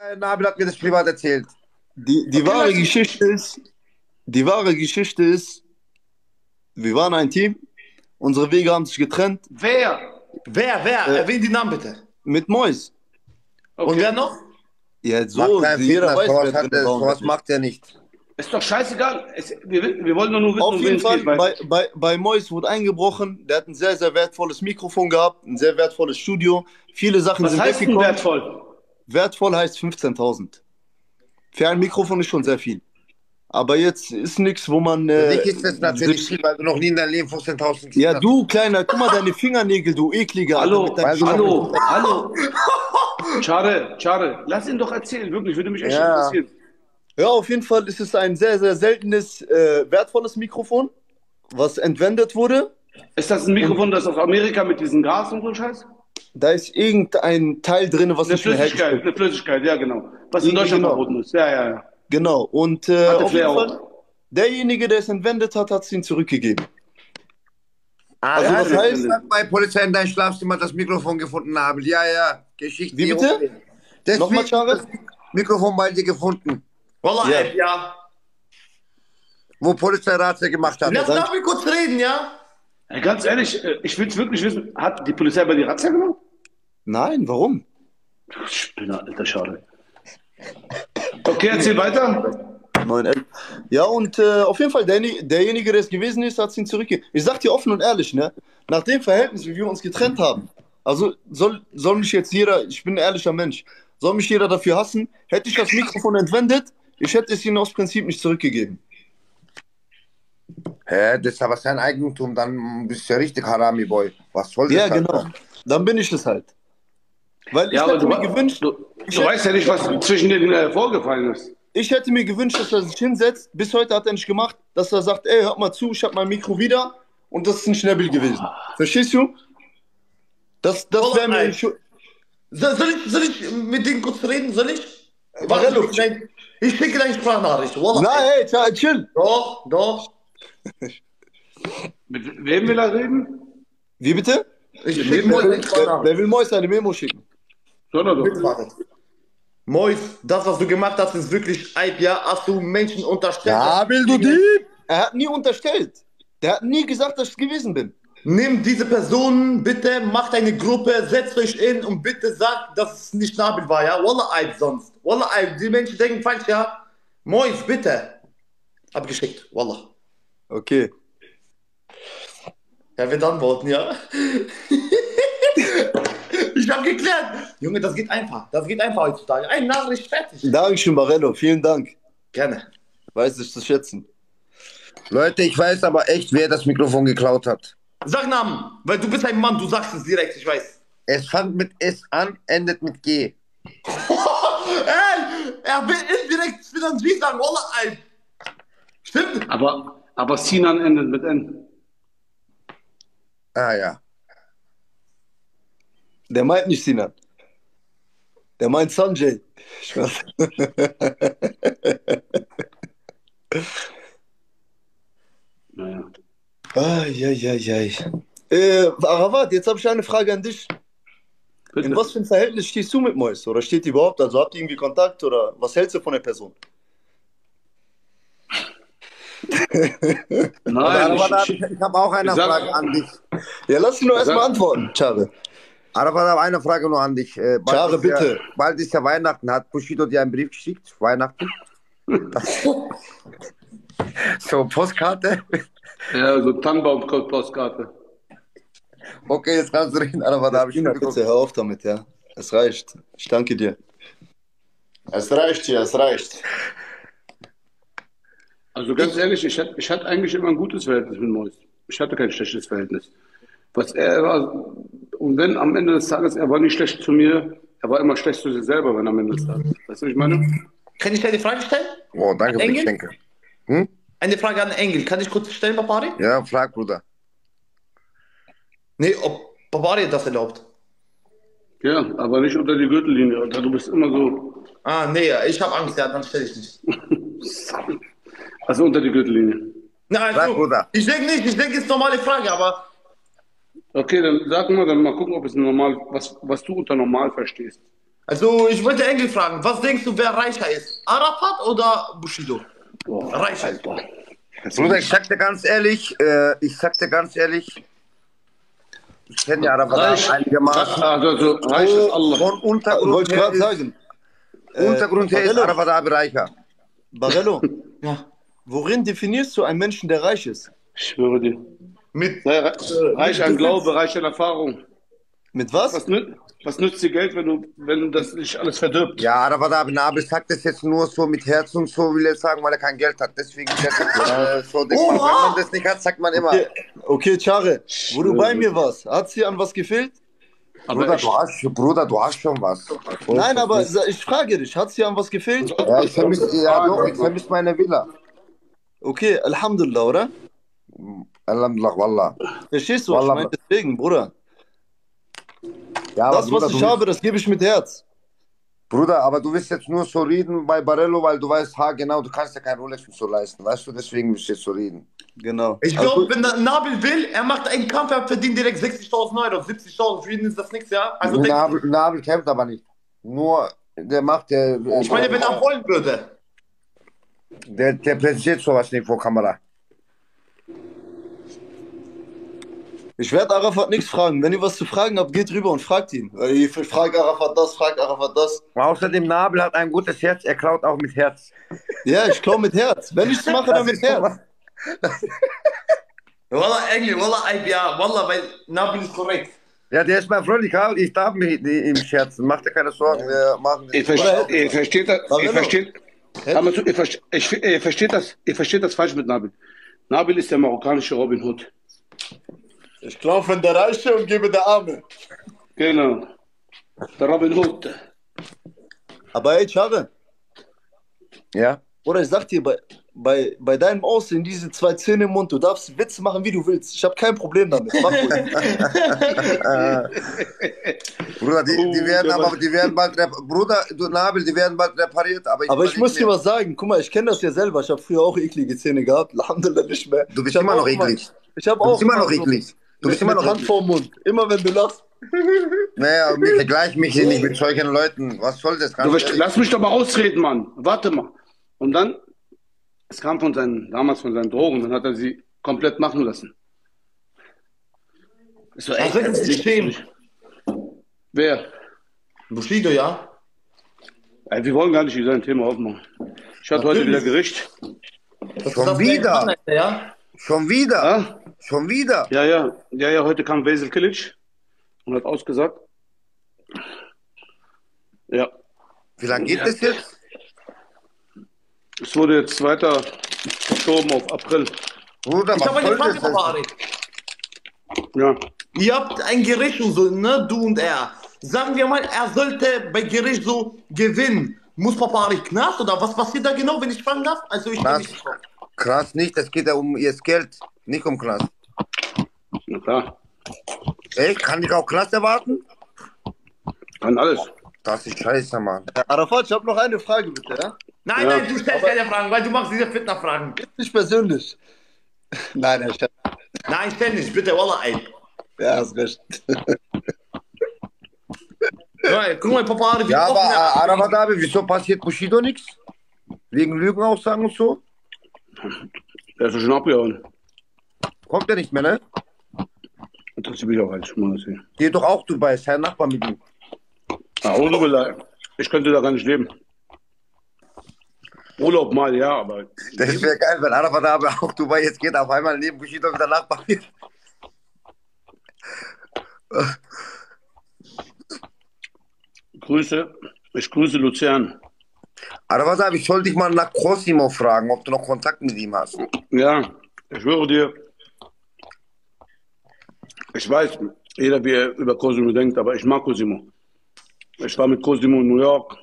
Äh, Nabil hat mir das privat erzählt. Die, die Okay, wahre Geschichte ist, die wahre Geschichte ist, wir waren ein Team, unsere Wege haben sich getrennt Wer? Wer, wer? Äh, Erwähn die Namen bitte. mit Mois. Und wer noch? Ja, so, jeder weiß, sowas, hat er, und sowas macht er nicht. Ist doch scheißegal. Es, wir, wir wollen doch nur wissen, Auf jeden es Fall, geht. Bei, bei, bei Mois wurde eingebrochen, der hat ein sehr, sehr wertvolles Mikrofon gehabt, ein sehr wertvolles Studio. Viele Sachen was sind heißt denn weggekommen. wertvoll? Wertvoll heißt 15.000. Für ein Mikrofon ist schon sehr viel. Aber jetzt ist nichts, wo man. Äh, dich ist das natürlich viel, weil du noch nie in deinem Leben 15.000 gesehen ja, du kleiner, guck mal deine Fingernägel, du ekliger. Hallo, du- hallo, hallo. Schade, schade. Lass ihn doch erzählen, wirklich. Würde mich echt Ja. interessieren. Ja, auf jeden Fall ist es ein sehr, sehr seltenes, äh, wertvolles Mikrofon, was entwendet wurde. Ist das ein Mikrofon, das aus Amerika mit diesem Gas und so Scheiß? Da ist irgendein Teil drin, was Eine nicht mehr Flüssigkeit, hergestellt eine Flüssigkeit, ja genau. Was in Genau. Deutschland verboten ist. Ja, ja, ja. Genau. Und äh, auf jeden. Fall, derjenige, der es entwendet hat, hat es ihm zurückgegeben. Ah, Also ja, das das heißt- hat bei Polizei in deinem Schlafzimmer das Mikrofon gefunden, Nabil. Ja, ja, Geschichte. Wie bitte? Deswegen Nochmal, Charles? das Mikrofon bei dir gefunden, Wallah, Ja. ja. wo Polizei Razzia gemacht hat. Lass Nabil kurz reden, ja? Ey, Ganz ehrlich, äh, ich will es wirklich wissen. Hat die Polizei bei dir Razzia gemacht? Nein, warum? Spinner, alter Schade. Okay, erzähl weiter. Ja, und äh, auf jeden Fall, der, derjenige, der es gewesen ist, hat es ihm zurückgegeben. Ich sag dir offen und ehrlich, ne? Nach dem Verhältnis, wie wir uns getrennt haben, also soll, soll mich jetzt jeder, ich bin ein ehrlicher Mensch, soll mich jeder dafür hassen, hätte ich das Mikrofon entwendet, ich hätte es ihm aus Prinzip nicht zurückgegeben. Hä, das ist aber sein Eigentum, dann bist du ja richtig Harami-Boy. Was soll das? Ja, Alter? genau. Dann bin ich es halt. Weil ich Ja, aber hätte mir gewünscht, du, du weißt ja nicht, was zwischen denen äh, vorgefallen ist. ich hätte mir gewünscht, dass er sich hinsetzt. Bis heute hat er nicht gemacht, dass er sagt, ey, hört mal zu, ich habe mein Mikro wieder und das ist ein Schnäppel gewesen. Verstehst du? Das, das Wallah, wäre mir. Soll, ich, soll ich mit denen kurz reden? Soll ich? Barello. ich, schicke dein- ich schicke deine Sprachnachricht. Wallah. Nein, ey, chill. Doch, doch. Mit wem will er reden? Wie bitte? Ich Mois will- Wer, wer will Mois eine Memo schicken? Soll er doch. Mois, das, was du gemacht hast, ist wirklich Eib, ja? Hast du Menschen unterstellt? Nabil, du Dieb! Er hat nie unterstellt. Der hat nie gesagt, dass ich es gewesen bin. Nimm diese Personen, bitte macht eine Gruppe, setzt euch in und bitte sagt, dass es nicht Nabil war, ja? Wallah Eib sonst. Wallah Eib, die Menschen denken falsch, ja? Mois, bitte. Abgeschickt, Wallah. Okay. Er wird antworten, ja? ich hab geklärt. Junge, das geht einfach. Das geht einfach heutzutage. Eine Nachricht, fertig. Dankeschön, Barello. Vielen Dank. Gerne. Weiß ich zu schätzen. Leute, ich weiß aber echt, wer das Mikrofon geklaut hat. Sag Namen, weil du bist ein Mann, du sagst es direkt, ich weiß. Es fängt mit S an, endet mit G. Ey, er will indirekt Finanzier sagen, Wallah, ey. Stimmt. Aber, aber Sinan endet mit N. Ah ja. Der meint nicht Sinan. Der meint Sanjay. Spaß. Naja. Eieiei. Äh, Aravat, jetzt habe ich eine Frage an dich. Bitte. In was für ein Verhältnis stehst du mit Mois? Oder steht ihr überhaupt? Also habt ihr irgendwie Kontakt oder was hältst du von der Person? Nein, Aber ich, ich, ich habe auch eine sag- Frage an dich. Ja, lass ihn nur erstmal antworten, Chare. Aber ich habe eine Frage nur an dich. Äh, bald Chare, ist ja- bitte. bald ist ja Weihnachten. Hat Bushido dir einen Brief geschickt? Weihnachten? so, Postkarte? ja, so Tannenbaum-Postkarte. Okay, jetzt kannst du reden, habe ich schon bitte hör auf damit, ja. Es reicht. Ich danke dir. Es reicht hier, es reicht. Also ganz ehrlich, ich hatte, ich hatte eigentlich immer ein gutes Verhältnis mit Mois. Ich hatte kein schlechtes Verhältnis. Was er war, und wenn am Ende des Tages, er war nicht schlecht zu mir, er war immer schlecht zu sich selber, wenn am Ende des Tages. Weißt du, was ich meine? Kann ich dir eine Frage stellen? Oh, danke für die Engel? Geschenke. Eine Frage an Engel. Kann ich kurz stellen, Babari? Ja, frag, Bruder. Nee, ob Babari das erlaubt. Ja, aber nicht unter die Gürtellinie. Du bist immer so, Ah, nee, ich habe Angst, ja, dann stelle ich nicht. also unter die Gürtellinie. Nein, Sag, du, Bruder. ich denke nicht, ich denke, es ist eine normale Frage, aber Okay, dann sag mal, dann mal gucken, ob es normal, was, was du unter normal verstehst. Also, ich wollte Engel fragen, was denkst du, wer reicher ist? Arafat oder Bushido? Boah, Reicher. Alter. Bruder, ich sag dir ganz ehrlich, äh, ich sag dir ganz ehrlich, ich kenne ja Arafat Reich. einigermaßen. Also, also reich ist Allah. Von Untergrund her gerade ist, sagen. Untergrund her ist Barello, Arafat reicher. Barello, Ja. Worin definierst du einen Menschen, der reich ist? Ich schwöre dir. Mit, Sei re- Reich an Glaube, reich an Erfahrung. Mit was? Was, nüt, was nützt dir Geld, wenn du, wenn das nicht alles verdirbt? Ja, Arafat Abi Nabil sagt das jetzt nur so mit Herz und so, will er sagen, weil er kein Geld hat. Deswegen ist das äh, so, denkt man, wenn man das nicht hat, sagt man immer. Okay, okay Chare, wo du bei mir warst, hat dir an was gefehlt? Aber Bruder, du hast, Bruder, du hast schon was. Nein, aber ich frage dich, hat dir an was gefehlt? Ja, ich vermisse ja, doch, ich vermiss meine Villa. Okay, Alhamdulillah, oder? Alhamdulillah, Wallah. Verstehst du, was ich Wallah. meine? Deswegen, Bruder. Ja, aber Das, Bruder, was ich habe, das gebe ich mit Herz. Bruder, aber du willst jetzt nur so reden bei Barello, weil du weißt, ha, genau, du kannst ja kein Rolex und so leisten. Weißt du, deswegen willst du jetzt so reden. Genau. ich glaube, wenn der Nabil will, er macht einen Kampf, er verdient direkt 60.000 Euro, 70.000, für ihn ist das nichts, ja? Also, denk, Nabel, Nabel kämpft aber nicht. Nur, der macht, der, ich meine, wenn er wollen würde. Der, der präsentiert sowas nicht vor Kamera. Ich werde Arafat nichts fragen. Wenn ihr was zu fragen habt, geht rüber und fragt ihn. Ich frage Arafat das, fragt Arafat das. Außerdem, Nabel hat ein gutes Herz, er klaut auch mit Herz. Ja, ich klaue mit Herz. Wenn ich es mache, dann mit Herz. Wallah, Engel, Wallah, Eib, ja, Wallah, weil Nabil ist korrekt. Ja, der ist mein Freund, ich, hab- ich darf mich ihm scherzen. Mach dir keine Sorgen, wir machen das. ihr, versteht, ihr versteht das, mal zu, ihr, versteht, ich, ihr, versteht das, ihr versteht das falsch mit Nabil. Nabil ist der marokkanische Robin Hood. Ich klaue von der Reiche und gebe der Arme. Genau. Der Robin Hood. Aber ey, Chare, Ja? oder ich sag dir, bei, bei, deinem Aussehen, diese zwei Zähne im Mund, du darfst Witze machen, wie du willst. Ich habe kein Problem damit. Mach ruhig. Bruder, die, die Oh, werden aber, die werden bald, Bruder, du Nabel, die werden bald repariert, aber ich, Aber ich muss dir was sagen. Guck mal, ich kenne das ja selber. Ich habe früher auch eklige Zähne gehabt. Alhamdulillah nicht mehr. Du bist immer noch eklig. Ich habe Du auch bist immer noch eklig. Du bist immer noch Hand vorm Mund. Immer wenn du lachst. Naja, wir vergleichen mich hier nicht mit solchen Leuten. Was soll das? Ganz Du, lass mich doch mal ausreden, Mann. Warte mal. Und dann, es kam von seinen, damals von seinen Drogen, dann hat er sie komplett machen lassen. Ist so Da sind sie stehen. Wer? Bushido, ja? Ey, wir wollen gar nicht über sein Thema aufmachen. Ich hatte heute wieder Gericht. Das Schon das wieder? Mann, Ja? Schon wieder? Ja, Schon wieder? ja, ja, ja, ja heute kam Basil Kilic und hat ausgesagt. Ja, Wie lange geht das jetzt? Es wurde jetzt weiter verschoben auf April. Bruder, Ich habe eine Frage, das? Papa Arik. Ja, Ihr habt ein Gericht und so, ne? Du und er. Sagen wir mal, er sollte bei Gericht so gewinnen. Muss Papa Arik Knast oder was passiert da genau, wenn ich fragen darf? Also ich bin Knast. nicht Krass nicht, es geht ja um ihr Geld, nicht um Knast. na klar. Ey, kann ich auch Knast erwarten? Kann alles. Das ist scheiße, Mann. Arafat, ich habe noch eine Frage bitte. Ja? Nein, Ja. nein, du stellst keine Fragen, weil du machst diese Fitner-Fragen. Nicht persönlich. Nein, Herr Chef. Nein, stell nicht, bitte, Wallah, ey. Ja, hast recht. Ja, guck mal, Papa wie Ja, aber er- äh, Arafat abi, wieso passiert Bushido nichts? Wegen Lügenaussagen und so? Er ist schon abgehauen. Kommt er nicht mehr, ne? Interessiert mich auch alles. Mal sehen. Geht doch auch Dubai, ist ein Nachbar mit ihm. Ah, ich könnte da gar nicht leben. Urlaub mal, ja, aber Das wäre geil, wenn Arafat abi auch Dubai jetzt geht, auf einmal neben Bushido wieder Nachbar wird. Grüße. Ich grüße Luzern. Arafat abi, ich soll dich mal nach Cosimo fragen, ob du noch Kontakt mit ihm hast. Ja, ich schwöre dir, ich weiß, jeder wie er über Cosimo denkt, aber ich mag Cosimo. Ich war mit Cosimo in New York,